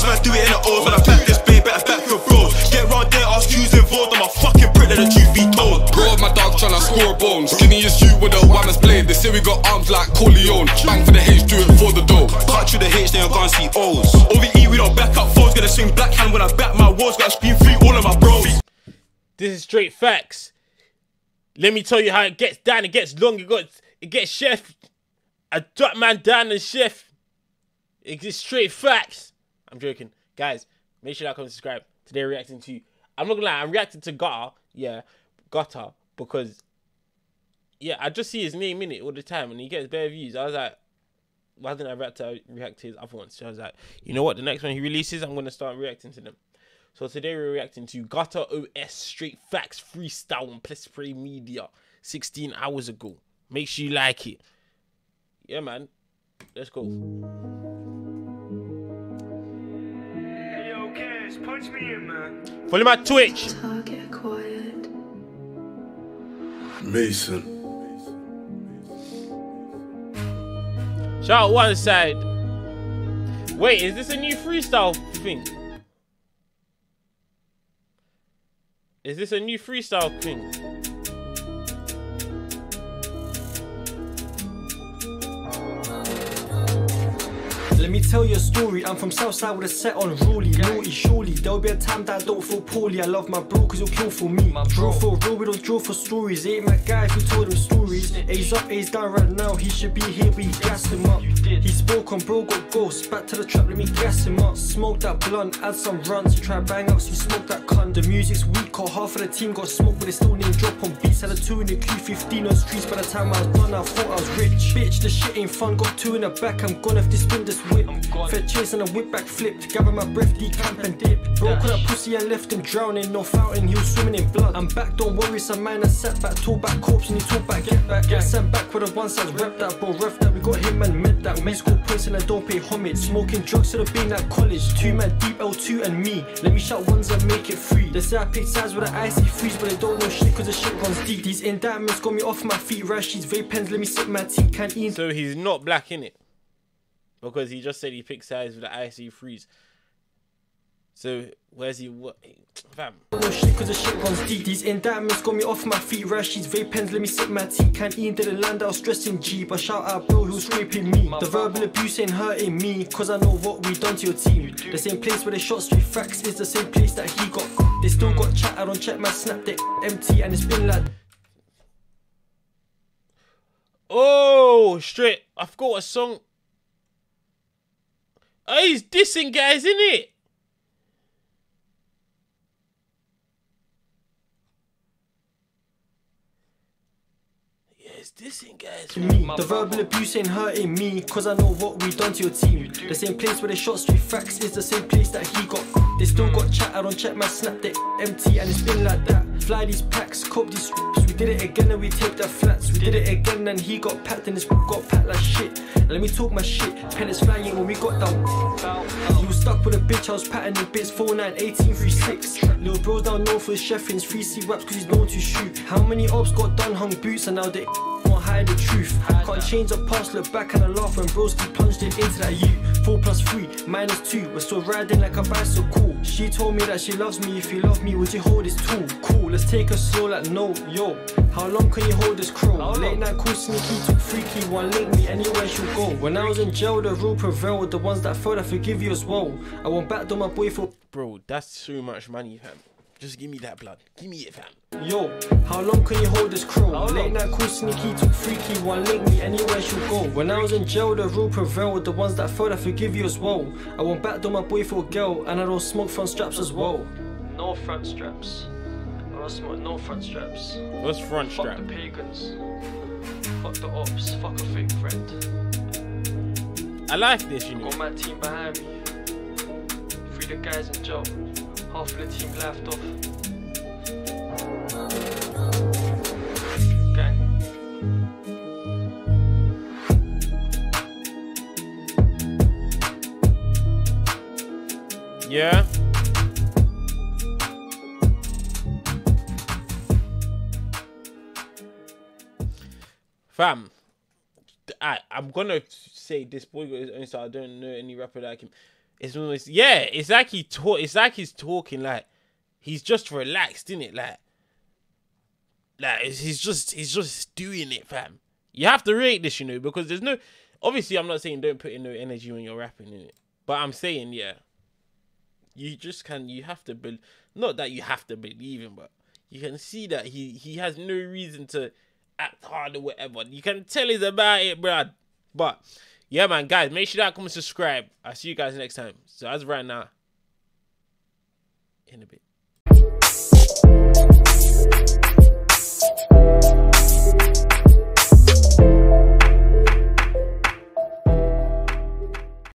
Next man do it in the O's. When I back this babe, better back your bros. Get round there, ask who's involved. I'm a fucking prick, let the truth be told. Bro, my dog tryna score bones. Skinny is you with the one blade. They say we got arms like Corleone. Bang for the H, do it for the dough. Cut through the H, then you're gonna see O's. OVE, we don't back up foes. Gonna swing black hand when I back my walls. Gotta scream free all of my bros. This is straight facts. Let me tell you how it gets down. It gets long. It got it gets chef. I drop man down and chef. It's straight facts. I'm joking, guys. Make sure that comment, subscribe. Today reacting to. I'm not gonna lie. I'm reacting to Gutta. Yeah, Gutta because. Yeah, I just see his name in it all the time, and he gets better views. I was like, why didn't I react to, react to his other ones? So I was like, you know what? The next one he releases, I'm gonna start reacting to them. So today we're reacting to Gutta OS Straight Facts Freestyle on Plus Media 16 hours ago. Make sure you like it. Yeah, man. Let's go. Yo, Cash, punch me in, man. Follow my Twitch. Target acquired. Mason. Shout out one side. Wait, is this a new freestyle thing? Is this a new freestyle thing? Let me tell you a story. I'm from Southside with a set on Rawley. Naughty, surely. There'll be a time that I don't feel poorly. I love my bro cause he'll kill for me. Drill for real, we don't drill for stories. Ain't my guy if you told him stories. A's up, A's down right now. He should be here, but he gassed him up. He spoke on bro, got ghosts. Back to the trap, let me gas him up. Smoke that blunt, add some runs. Try bang up, so you smoke that cunt. The music's weak, or half of the team got smoked, but they still name drop on beats. Had a two in the Q15 on streets. By the time I was done, I thought I was rich. Bitch, the shit ain't fun. Got two in the back, I'm gone if this spin this whip. Fed chase and a whip back flipped. Gather my breath, decamp and dip. Broke with that pussy and left him drowning. No fountain, he was swimming in blood. I'm back, don't worry, some minor setback. Talk back tall back corpse and he talk back, get back. Get sent back with a one size rep that, bro. Ref that, we got him and met that. We score points and I don't pay homage. Smoking drugs should have been at college. Two man deep, L2 and me. Let me shout ones and make it free. They say I pick sides with an icy freeze, but they don't know shit cause the shit runs deep. These indictments got me off my feet. Rashies, vape pens, let me sip my tea. Can't eat. So he's not black in it. Because he just said he picked sides with the IC freeze. So where's he what fam? Cause the shit runs deep. These indictments got me off my feet. Rashies, vape pens, let me sip my tea. Can't eat didn't land, I was stressing G. But shout out bro, he was scraping me. The verbal abuse ain't hurting me. Cause I know what we done to your team. The same place where they shot straight facts Is the same place that he got. They still got chat, I don't check my snap They empty and it's been like Oh straight. I've got a song Oh he's dissing guys in it dissing guys. Me. The verbal abuse ain't hurting me, cause I know what we done to your team. The same place where they shot straight facts is the same place that he got. They still got chat, I don't check my snap, they empty and it's been like that. Fly these packs, cop these strips. We did it again and we take the flats. We did it again and he got packed and his got packed like shit. Let me talk my shit. Pellets flying when we got down. You was stuck with a bitch, I was patterning bits 49, 18, 36. Little bros down north for chefins, 3C raps cause he's known to shoot. How many ops got done, hung boots and now they won't hide the truth. Can't change the past, look back and I laugh when broski plunged it into that you. 4 plus 3, minus 2, we're still riding like a bicycle. She told me that she loves me, if you love me, would you hold this tool? Cool, let's take a slow like no, yo. How long can you hold this crow? Late night cool sneaky, too freaky, one link me anywhere she'll go. When I was in jail, the rule prevailed, the ones that failed, I forgive you as well. I won't back my boy for Bro, that's too much money, fam. Just give me that blood. Give me it, fam. Yo, how long can you hold this crow? Late night cool sneaky, too freaky, one link me anywhere she'll go. When I was in jail, the rule prevailed, the ones that failed, I forgive you as well. I won't back down my boy for a girl, and I don't smoke front straps as well. No front straps. I don't smoke no front straps. What's front strap? Fuck the pagans. Fuck the ops. Fuck a fake friend. I like this, you know. Got my team behind me. Free the guys in jail. Half of the team left off. Gang. Yeah. Fam, I I'm gonna say this boy got his own style. I don't know any rapper like him. It's almost yeah. It's like he talk. It's like he's talking like he's just relaxed, in it? Like, like he's just he's just doing it, fam. You have to rate this, you know, because there's no. Obviously, I'm not saying don't put in no energy when you're rapping in it, but I'm saying yeah. You just can. You have to be. Not that you have to believe him, but you can see that he he has no reason to act hard or whatever. You can tell he's about it, bruh. But yeah, man, guys, make sure that come and subscribe. I'll see you guys next time. So as of right now, in a bit.